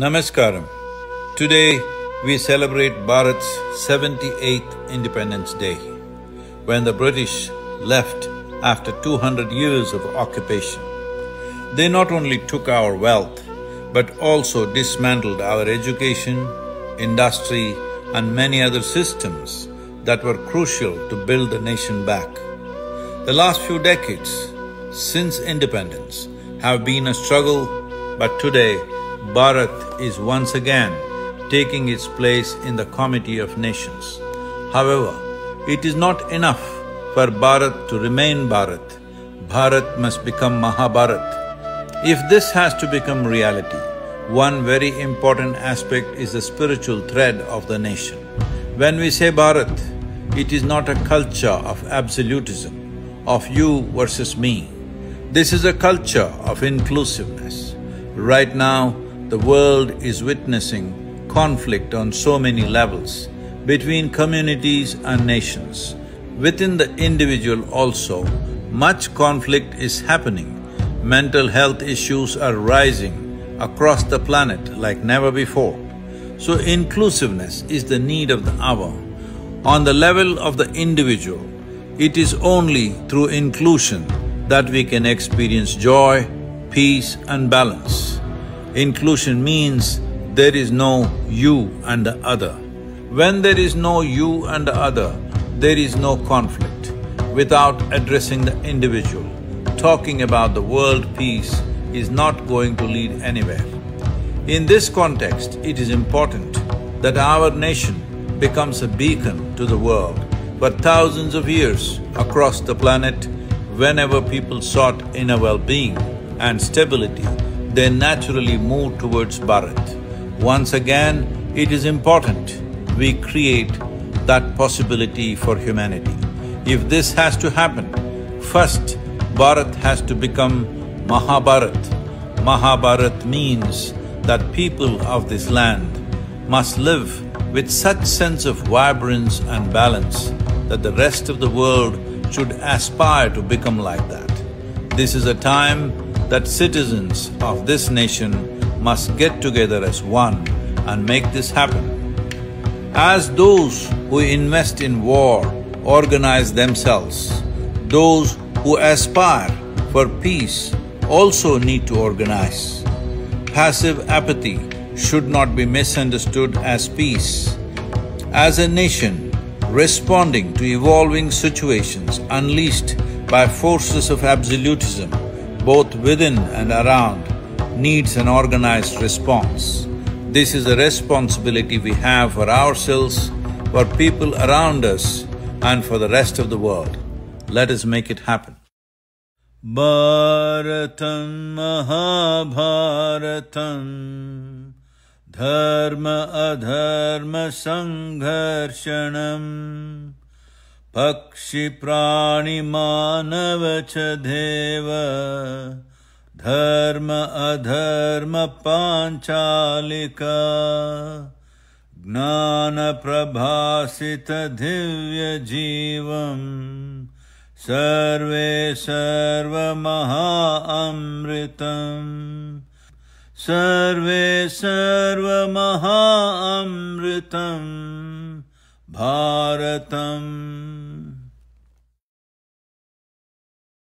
Namaskaram. Today we celebrate Bharat's 78th Independence Day, when the British left after 200 years of occupation. They not only took our wealth, but also dismantled our education, industry and many other systems that were crucial to build the nation back. The last few decades since independence have been a struggle, but today Bharat is once again taking its place in the Committee of Nations. However, it is not enough for Bharat to remain Bharat, Bharat must become Mahabharat. If this has to become reality, one very important aspect is the spiritual thread of the nation. When we say Bharat, it is not a culture of absolutism, of you versus me. This is a culture of inclusiveness. Right now, the world is witnessing conflict on so many levels between communities and nations. Within the individual also, much conflict is happening. Mental health issues are rising across the planet like never before. So inclusiveness is the need of the hour. On the level of the individual, it is only through inclusion that we can experience joy, peace and balance. Inclusion means there is no you and the other. When there is no you and the other, there is no conflict. Without addressing the individual, talking about the world peace is not going to lead anywhere. In this context, it is important that our nation becomes a beacon to the world. For thousands of years across the planet, whenever people sought inner well-being and stability, they naturally move towards Bharat. Once again, it is important we create that possibility for humanity. If this has to happen, first Bharat has to become Mahabharat. Mahabharat means that people of this land must live with such sense of vibrance and balance that the rest of the world should aspire to become like that. This is a time that citizens of this nation must get together as one and make this happen. As those who invest in war organize themselves, those who aspire for peace also need to organize. Passive apathy should not be misunderstood as peace. As a nation, responding to evolving situations unleashed by forces of absolutism, both within and around, needs an organized response. This is a responsibility we have for ourselves, for people around us and for the rest of the world. Let us make it happen. भारतं महाभारतं धर्म अधर्मसङ्घर्षणम् पक्षिप्राणिमानव च देव। धर्म अधर्मपाञ्चालिका ज्ञानप्रभासितदिव्यजीवम् सर्वे सर्वमहा अमृतम् सर्वे सर्वमहा अमृतम् भारतम्